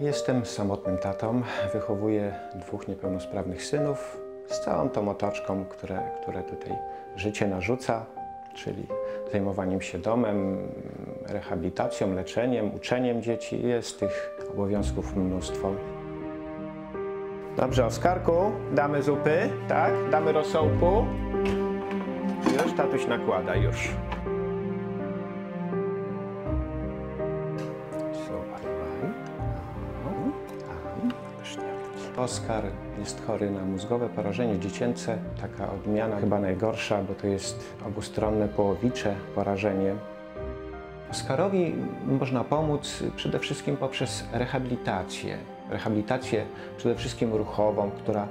Jestem samotnym tatą, wychowuję dwóch niepełnosprawnych synów z całą tą otoczką, które, które tutaj życie narzuca, czyli zajmowaniem się domem, rehabilitacją, leczeniem, uczeniem dzieci. Jest tych obowiązków mnóstwo. Dobrze, Oskarku, damy zupy, tak? Damy rosołku. Już tatuś nakłada, już. Oskar jest chory na mózgowe porażenie dziecięce. Taka odmiana chyba najgorsza, bo to jest obustronne połowicze porażenie. Oskarowi można pomóc przede wszystkim poprzez rehabilitację. Rehabilitację przede wszystkim ruchową, która,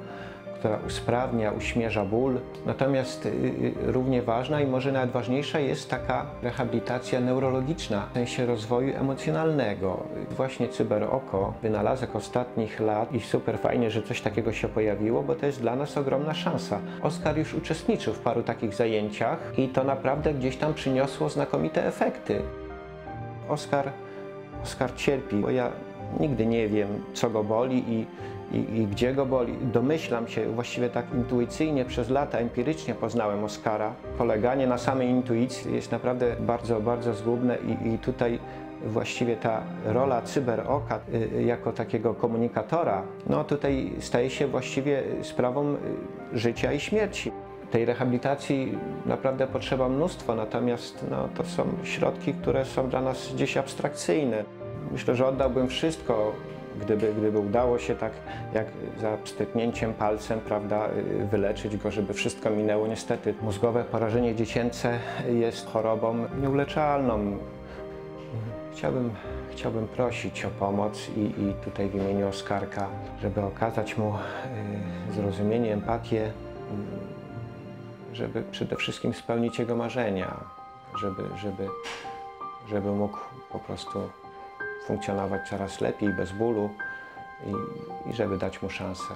która usprawnia, uśmierza ból. Natomiast y, y, równie ważna i może nawet ważniejsza jest taka rehabilitacja neurologiczna w sensie rozwoju emocjonalnego. Właśnie cyberoko, wynalazek ostatnich lat i super fajnie, że coś takiego się pojawiło, bo to jest dla nas ogromna szansa. Oskar już uczestniczył w paru takich zajęciach i to naprawdę gdzieś tam przyniosło znakomite efekty. Oskar, Oskar cierpi, bo ja nigdy nie wiem, co go boli i, i, i gdzie go boli. Domyślam się, właściwie tak intuicyjnie, przez lata empirycznie poznałem Oskara. Poleganie na samej intuicji jest naprawdę bardzo, bardzo zgubne i, i tutaj właściwie ta rola cyberoka y, jako takiego komunikatora, no tutaj staje się właściwie sprawą y, życia i śmierci. Tej rehabilitacji naprawdę potrzeba mnóstwo, natomiast no, to są środki, które są dla nas gdzieś abstrakcyjne. Myślę, że oddałbym wszystko, gdyby, gdyby udało się tak jak za pstryknięciem palcem, prawda, y, wyleczyć go, żeby wszystko minęło. Niestety mózgowe porażenie dziecięce jest chorobą nieuleczalną. Chciałbym, chciałbym prosić o pomoc i, i tutaj w imieniu Oskarka, żeby okazać mu y, zrozumienie, empatię, y, żeby przede wszystkim spełnić jego marzenia, żeby, żeby, żeby mógł po prostu funkcjonować coraz lepiej, bez bólu i, i żeby dać mu szansę.